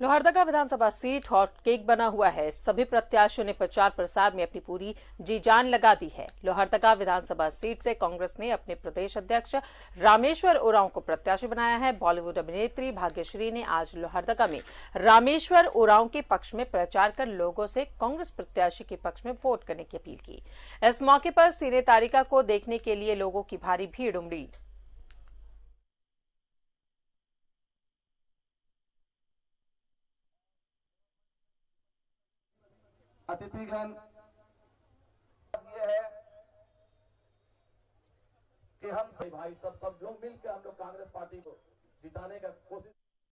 लोहरदगा विधानसभा seat hot cake बना हुआ है। सभी प्रत्याशियों ने प्रचार प्रसार में अपनी पूरी जी जान लगा दी है। लोहरदगा विधानसभा सीट से कांग्रेस ने अपने प्रदेश अध्यक्ष रामेश्वर उरांव को प्रत्याशी बनाया है। बॉलीवुड अभिनेत्री भाग्यश्री ने आज लोहरदगा में रामेश्वर उरांव के पक्ष में प्रचार कर लोगों से कांग्रेस प्रत्याशी के पक्ष में वोट करने की अपील की। इस मौके पर सीने तारिका को देखने के लिए लोगों की भारी भीड़ उमड़ी। अतिथिगण ये है कि हम सभी भाई सब सब लोग मिलकर हम लोग कांग्रेस पार्टी को जिताने का कोशिश